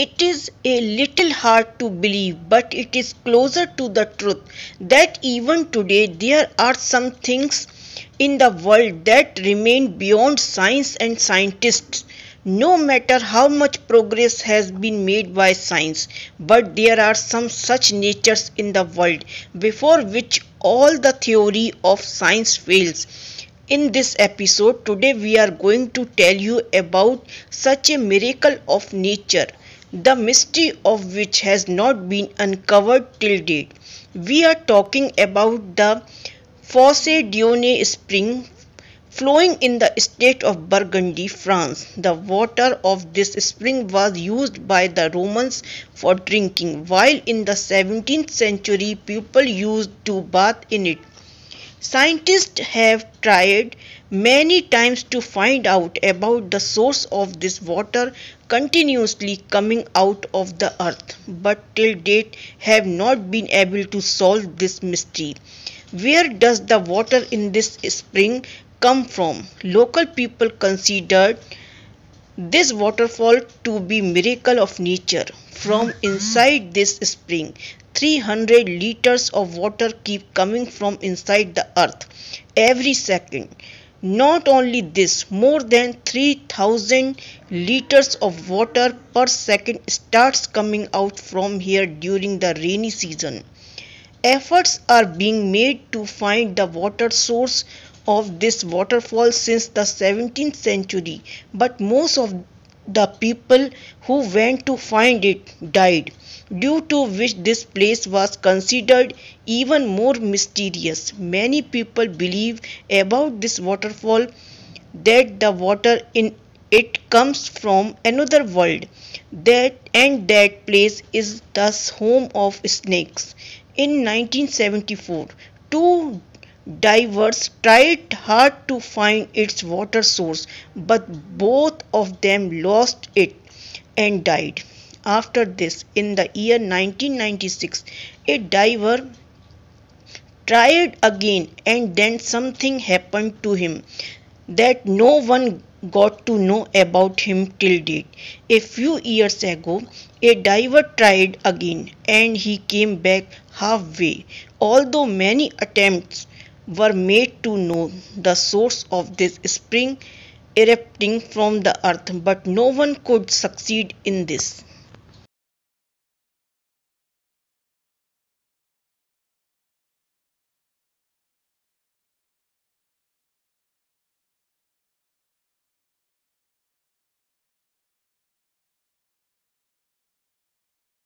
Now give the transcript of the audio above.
It is a little hard to believe, but it is closer to the truth that even today there are some things in the world that remain beyond science and scientists. No matter how much progress has been made by science, but there are some such natures in the world before which all the theory of science fails. In this episode, today we are going to tell you about such a miracle of nature the mystery of which has not been uncovered till date. We are talking about the Fosse Dionne spring flowing in the state of Burgundy, France. The water of this spring was used by the Romans for drinking, while in the 17th century people used to bath in it. Scientists have tried many times to find out about the source of this water continuously coming out of the earth, but till date have not been able to solve this mystery. Where does the water in this spring come from? Local people considered this waterfall to be miracle of nature. From inside this spring, 300 liters of water keep coming from inside the earth every second. Not only this, more than 3000 liters of water per second starts coming out from here during the rainy season. Efforts are being made to find the water source of this waterfall since the 17th century, but most of the people who went to find it died, due to which this place was considered even more mysterious. Many people believe about this waterfall that the water in it comes from another world that and that place is thus home of snakes in 1974 two divers tried hard to find its water source, but both of them lost it and died. After this, in the year 1996, a diver tried again and then something happened to him that no one got to know about him till date. A few years ago, a diver tried again and he came back halfway. Although many attempts were made to know the source of this spring erupting from the earth, but no one could succeed in this.